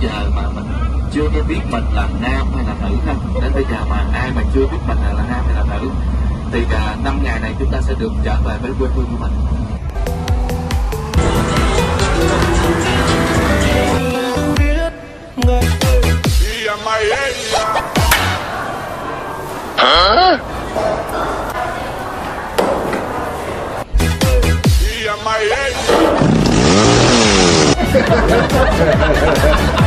giờ mà mình chưa có biết mình là nam hay là nữ ha đến bây giờ mà ai mà chưa biết mình là, là nam hay là nữ thì à, năm ngày này chúng ta sẽ được trở về với quê hương của mình Hả?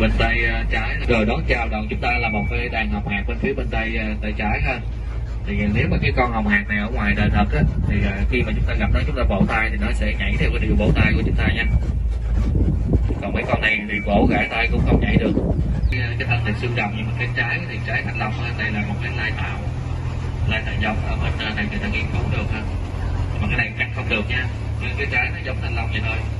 bên tay ờ, trái. Rồi đón chào đoàn chúng ta là một cái đàn hồng hạc bên phía bên tay ờ, tay trái ha. Thì ờ, nếu mà cái con hồng hạc này ở ngoài đời thật á thì khi mà chúng ta gặp nó chúng ta vỗ tay thì nó sẽ nhảy theo cái điều vỗ tay của chúng ta nha. Còn mấy con này thì vỗ gãi tay cũng không nhảy được. Cái, cái thân này xương đồng nhưng mà cái trái thì trái thanh long đây là một cái lai tạo. Lai tạo giống ở bên này người ta nghiên cứu được ha. Mà cái này cắt không được nha. Nhưng cái trái nó giống thanh long vậy thôi.